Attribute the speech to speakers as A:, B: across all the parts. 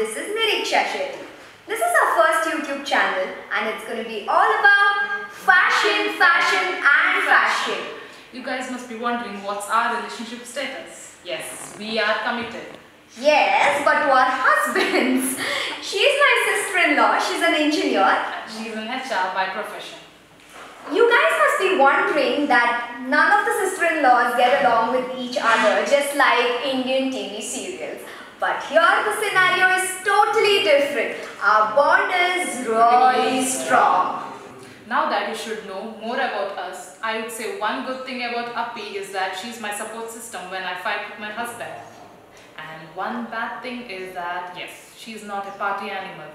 A: this is Neeriksha Shetty. This is our first YouTube channel and it's going to be all about fashion, fashion and fashion.
B: You guys must be wondering what's our relationship status. Yes, we are committed.
A: Yes, but to our husbands. She's my sister-in-law, she's an engineer.
B: And she's an HR by profession.
A: You guys must be wondering that none of the sister-in-laws get along with each other just like Indian TV serials. But here the scenario is totally different. Our bond is really strong.
B: Now that you should know more about us, I would say one good thing about Appi is that she's my support system when I fight with my husband. And one bad thing is that, yes, she's not a party animal.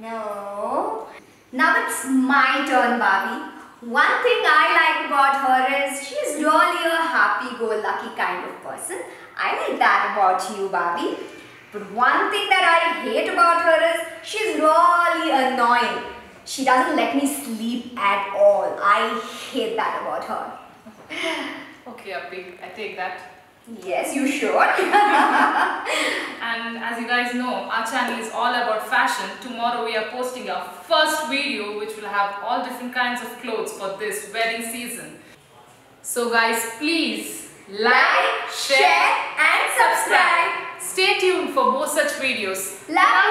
A: No. Now it's my turn, Bobby. One thing I like about her is she's really a happy-go-lucky kind of person. I like that about you, Bobby. But one thing that I hate about her is she's really annoying. She doesn't let me sleep at all. I hate that about her.
B: Okay, Appi, I take that.
A: Yes, you should.
B: And as you guys know, our channel is all about fashion. Tomorrow we are posting our first video which will have all different kinds of clothes for this wedding season. So guys, please
A: like, share and subscribe.
B: Stay tuned for more such videos.
A: Love.